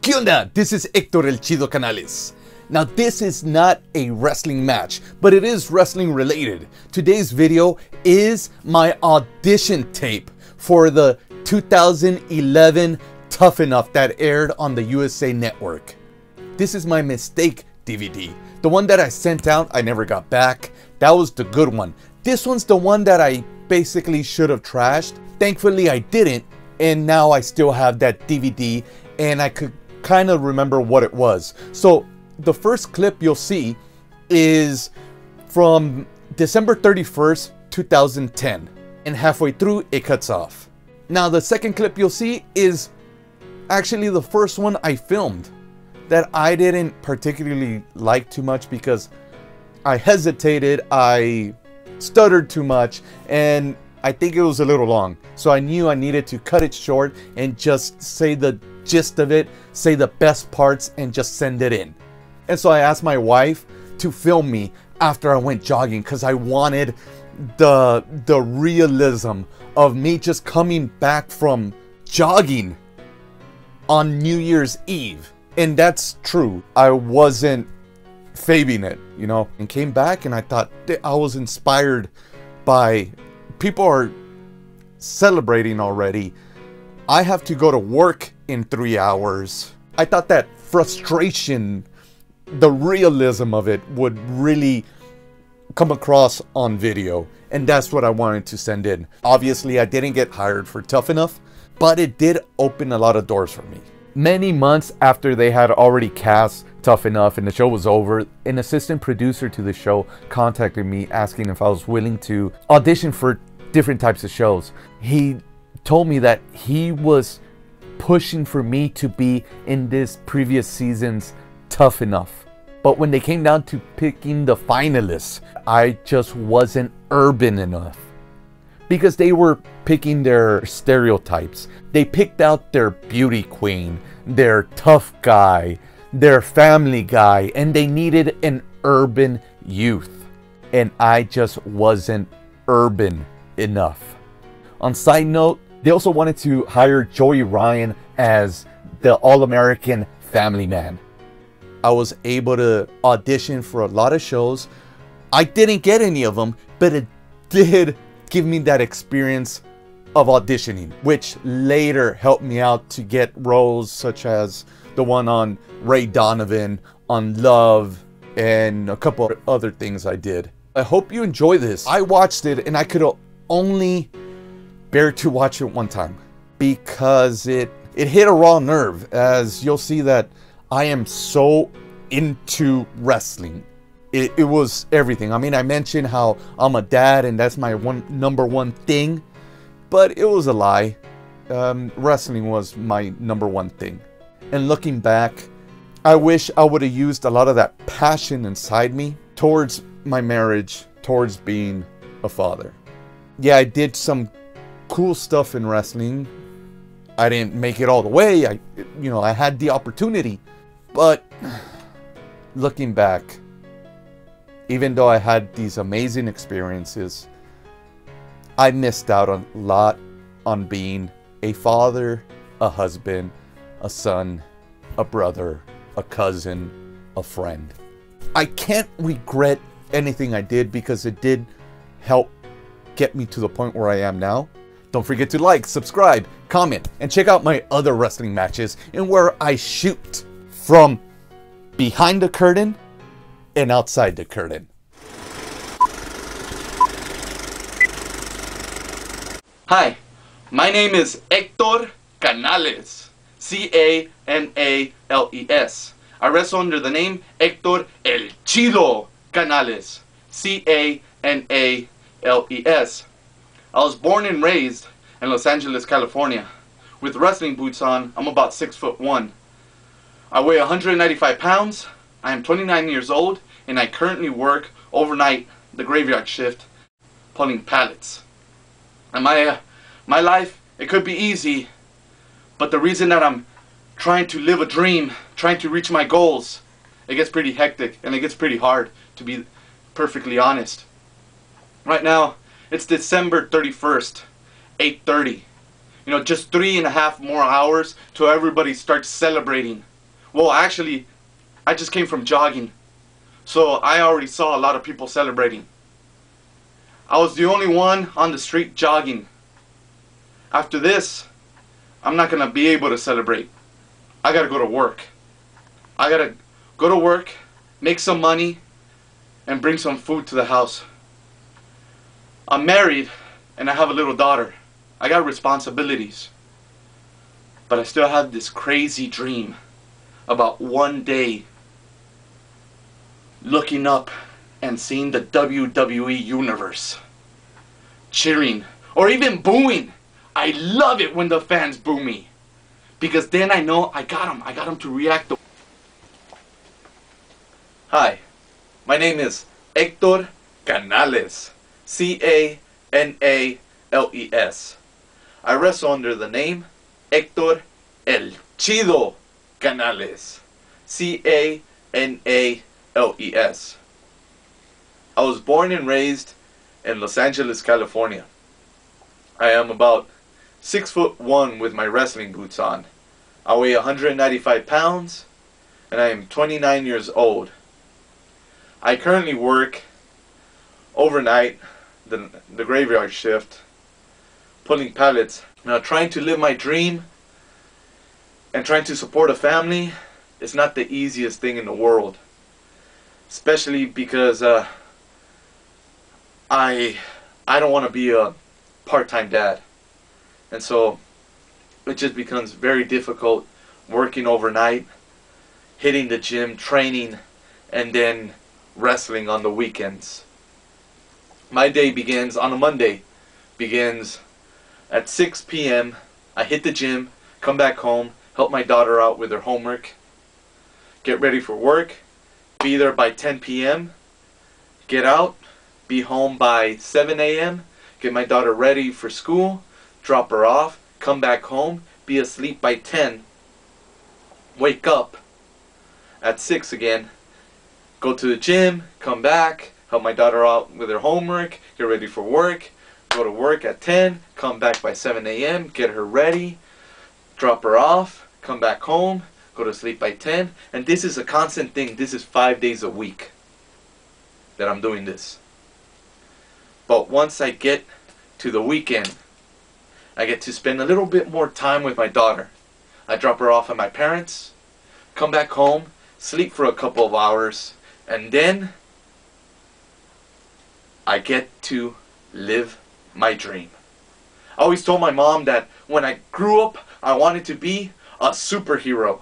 ¿Qué onda? This is Hector El Chido Canales. Now this is not a wrestling match, but it is wrestling related. Today's video is my audition tape for the 2011 Tough Enough that aired on the USA Network. This is my mistake DVD. The one that I sent out, I never got back. That was the good one. This one's the one that I basically should have trashed. Thankfully I didn't, and now I still have that DVD and I could kind of remember what it was. So the first clip you'll see is from December 31st, 2010. And halfway through, it cuts off. Now, the second clip you'll see is actually the first one I filmed that I didn't particularly like too much because I hesitated, I stuttered too much, and I think it was a little long. So I knew I needed to cut it short and just say the gist of it, say the best parts, and just send it in. And so I asked my wife to film me after I went jogging because I wanted the the realism of me just coming back from jogging on New Year's Eve. And that's true. I wasn't faking it, you know, and came back and I thought I was inspired by people are celebrating already. I have to go to work in three hours. I thought that frustration, the realism of it would really come across on video. And that's what I wanted to send in. Obviously, I didn't get hired for Tough Enough, but it did open a lot of doors for me. Many months after they had already cast Tough Enough and the show was over, an assistant producer to the show contacted me asking if I was willing to audition for different types of shows. He told me that he was pushing for me to be in this previous season's Tough Enough. But when they came down to picking the finalists, I just wasn't urban enough. Because they were picking their stereotypes. They picked out their beauty queen, their tough guy, their family guy, and they needed an urban youth. And I just wasn't urban enough. On side note, they also wanted to hire Joey Ryan as the All-American Family Man. I was able to audition for a lot of shows. I didn't get any of them, but it did give me that experience of auditioning, which later helped me out to get roles such as the one on Ray Donovan, on Love, and a couple other things I did. I hope you enjoy this. I watched it and I could only bear to watch it one time because it it hit a raw nerve as you'll see that I am so into wrestling. It, it was everything. I mean, I mentioned how I'm a dad and that's my one number one thing, but it was a lie. Um, wrestling was my number one thing. And looking back, I wish I would have used a lot of that passion inside me towards my marriage, towards being a father. Yeah, I did some cool stuff in wrestling. I didn't make it all the way. I, you know, I had the opportunity, but looking back, even though I had these amazing experiences, I missed out on a lot on being a father, a husband, a son, a brother, a cousin, a friend. I can't regret anything I did because it did help get me to the point where I am now. Don't forget to like, subscribe, comment, and check out my other wrestling matches in where I shoot from behind the curtain and outside the curtain. Hi, my name is Hector Canales. C-A-N-A-L-E-S. I wrestle under the name Hector El Chido Canales. C-A-N-A-L-E-S. I was born and raised in Los Angeles, California. With wrestling boots on, I'm about 6 foot 1. I weigh 195 pounds, I am 29 years old, and I currently work overnight the graveyard shift pulling pallets. And my, uh, my life, it could be easy, but the reason that I'm trying to live a dream, trying to reach my goals, it gets pretty hectic and it gets pretty hard, to be perfectly honest. Right now, it's December 31st, 8.30. you know, just three and a half more hours till everybody starts celebrating. Well, actually, I just came from jogging. So I already saw a lot of people celebrating. I was the only one on the street jogging. After this, I'm not going to be able to celebrate. I got to go to work. I got to go to work, make some money, and bring some food to the house. I'm married and I have a little daughter. I got responsibilities. But I still have this crazy dream about one day looking up and seeing the WWE Universe cheering or even booing. I love it when the fans boo me because then I know I got them. I got them to react. Hi, my name is Hector Canales. C-A-N-A-L-E-S. I wrestle under the name Hector El Chido Canales. C-A-N-A-L-E-S. I was born and raised in Los Angeles, California. I am about six foot one with my wrestling boots on. I weigh 195 pounds and I am 29 years old. I currently work overnight, the, the graveyard shift, pulling pallets. Now trying to live my dream and trying to support a family is not the easiest thing in the world. Especially because uh, I I don't want to be a part-time dad. And so it just becomes very difficult working overnight, hitting the gym, training, and then wrestling on the weekends. My day begins on a Monday, begins at 6 p.m. I hit the gym, come back home, help my daughter out with her homework, get ready for work, be there by 10 p.m., get out, be home by 7 a.m., get my daughter ready for school, drop her off, come back home, be asleep by 10, wake up at 6 again, go to the gym, come back, help my daughter out with her homework, get ready for work, go to work at 10, come back by 7 a.m., get her ready, drop her off, come back home, go to sleep by 10, and this is a constant thing. This is five days a week that I'm doing this. But once I get to the weekend, I get to spend a little bit more time with my daughter. I drop her off at my parents, come back home, sleep for a couple of hours, and then I get to live my dream. I always told my mom that when I grew up, I wanted to be a superhero.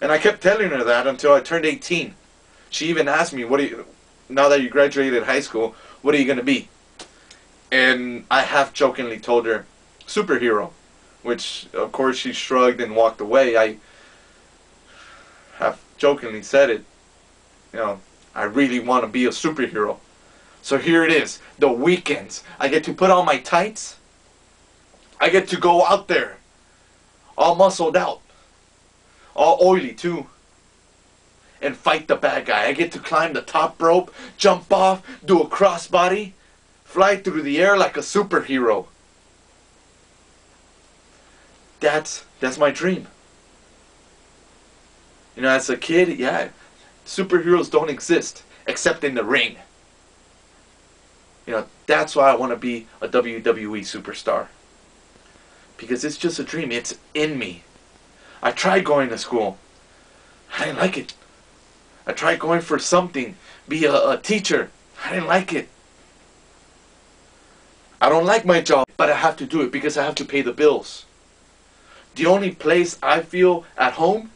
And I kept telling her that until I turned 18. She even asked me, "What are you now that you graduated high school, what are you going to be?" And I half jokingly told her, "Superhero." Which of course she shrugged and walked away. I half jokingly said it. You know, I really want to be a superhero. So here it is, the weekends. I get to put on my tights. I get to go out there, all muscled out, all oily too, and fight the bad guy. I get to climb the top rope, jump off, do a crossbody, fly through the air like a superhero. That's that's my dream. You know, as a kid, yeah, superheroes don't exist except in the ring. You know, that's why I want to be a WWE superstar. Because it's just a dream. It's in me. I tried going to school. I didn't like it. I tried going for something, be a, a teacher. I didn't like it. I don't like my job, but I have to do it because I have to pay the bills. The only place I feel at home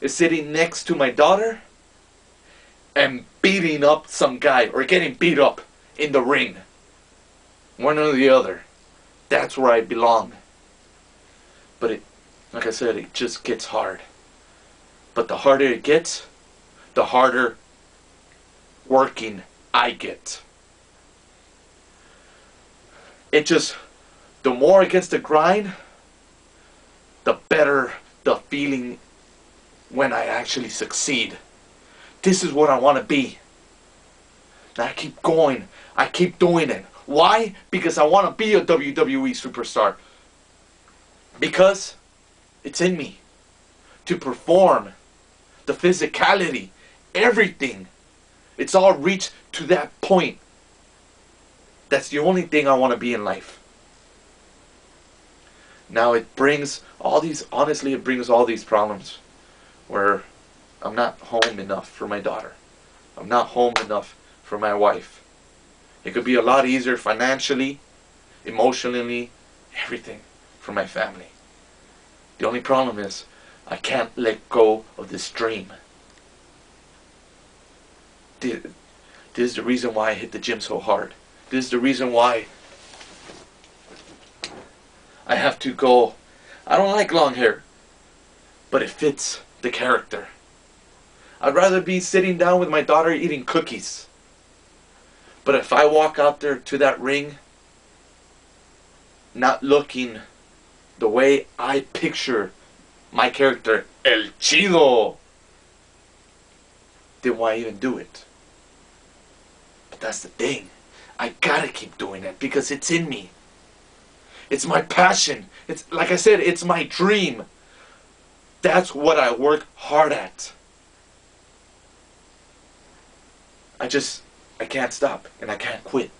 is sitting next to my daughter and beating up some guy or getting beat up in the ring. One or the other. That's where I belong. But it, like I said, it just gets hard. But the harder it gets, the harder working I get. It just, the more it gets to grind, the better the feeling when I actually succeed. This is what I want to be. I keep going. I keep doing it. Why? Because I want to be a WWE superstar. Because it's in me to perform the physicality, everything. It's all reached to that point. That's the only thing I want to be in life. Now it brings all these, honestly, it brings all these problems where I'm not home enough for my daughter. I'm not home enough for my wife. It could be a lot easier financially, emotionally, everything for my family. The only problem is I can't let go of this dream. This is the reason why I hit the gym so hard. This is the reason why I have to go. I don't like long hair, but it fits the character. I'd rather be sitting down with my daughter eating cookies. But if I walk out there to that ring, not looking the way I picture my character, El Chido, then why even do it? But that's the thing. I gotta keep doing it because it's in me. It's my passion. It's like I said, it's my dream. That's what I work hard at. I just, I can't stop and I can't quit.